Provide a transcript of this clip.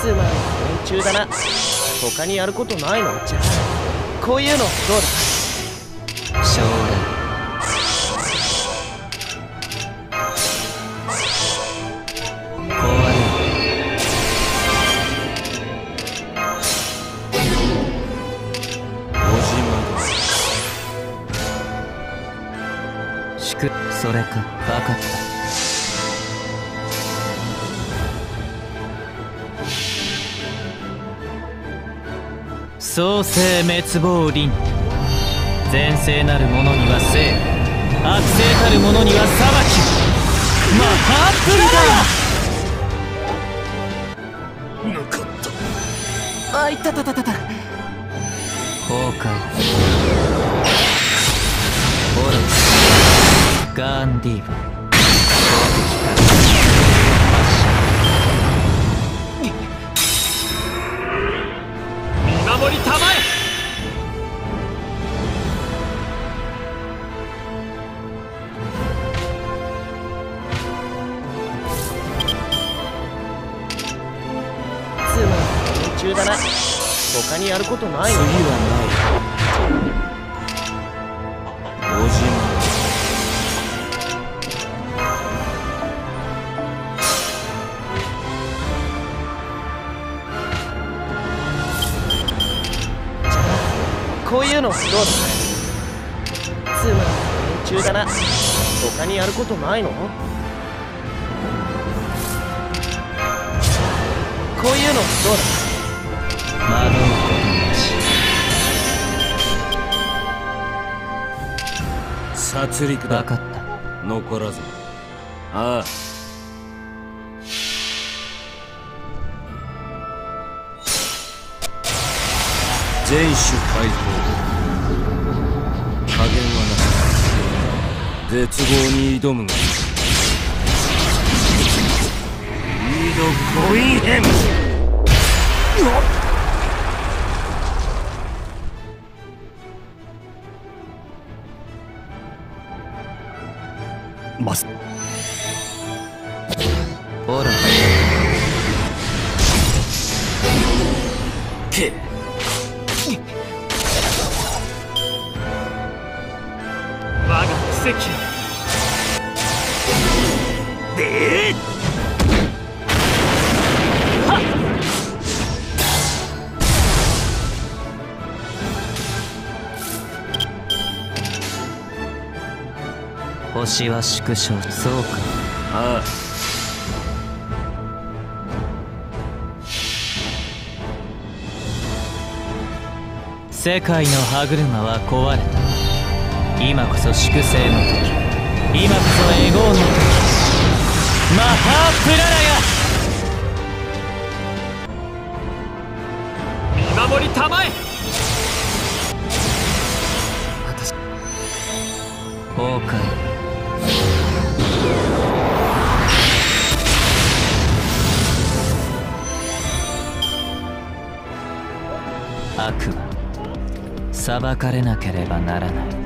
つまん連中だな。他にやることないの？じゃあ。こういうのどうだ？将来。壊れ小島だ祝それか分かった創世滅亡輪前世なる者には生悪性たる者には裁きマハープラなかった。あいたたたたた。崩壊。オロスガンディーバ見守りたまえ。中だな。他にやることない次のはないこういうのどうだつまん連中だな。他にやることないの？こういうのどうだ？惑うことなし殺戮だ。分かった。残らず。ああ全種解放加減はなく絶望に挑むがリードコインヘムまさオロけ我奇跡。で星は縮小そうか。ああ。世界の歯車は壊れた今こそ粛清の時。今こそエゴーの時。マハープララヤ見守りたまえ崩壊。悪は裁かれなければならない。